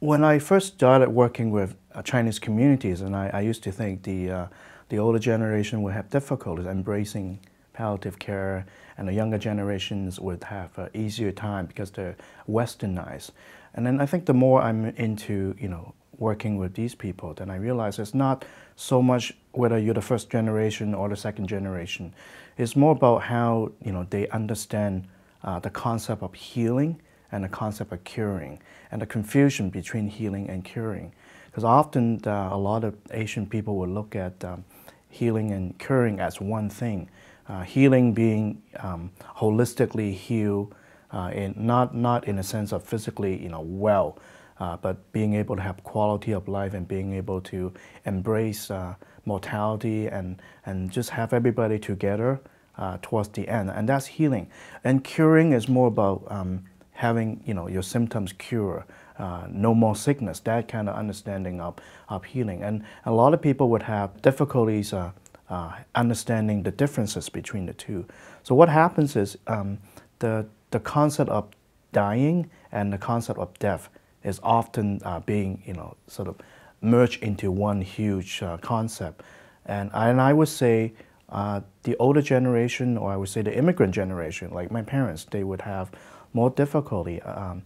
when I first started working with uh, Chinese communities, and I, I, used to think the, uh, the older generation would have difficulties embracing palliative care, and the younger generations would have an easier time because they're westernized. And then I think the more I'm into, you know, working with these people, then I realize it's not so much whether you're the first generation or the second generation. It's more about how, you know, they understand uh, the concept of healing and the concept of curing and the confusion between healing and curing. Because often uh, a lot of Asian people will look at um, healing and curing as one thing. Uh, healing being um, holistically healed, uh, not, not in a sense of physically you know, well, uh, but being able to have quality of life and being able to embrace uh, mortality and, and just have everybody together uh, towards the end. And that's healing. And curing is more about um, having you know your symptoms cure, uh, no more sickness, that kind of understanding of, of healing. And a lot of people would have difficulties uh, uh, understanding the differences between the two. So what happens is um, the, the concept of dying and the concept of death is often uh, being you know sort of merged into one huge uh, concept. And, and I would say uh, the older generation, or I would say the immigrant generation, like my parents, they would have more difficulty um,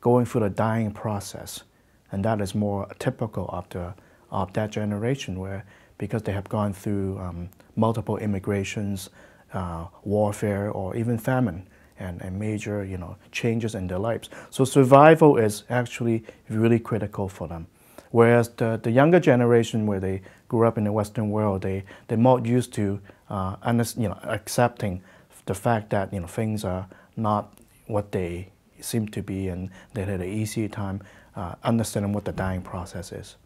going through the dying process. And that is more typical of, the, of that generation where because they have gone through um, multiple immigrations, uh, warfare, or even famine, and, and, major you know, changes in their lives. So survival is actually really critical for them. Whereas the, the younger generation, where they grew up in the Western world, they, they're more used to uh, you know, accepting the fact that you know, things are not what they seem to be and they had an easier time uh, understanding what the dying process is.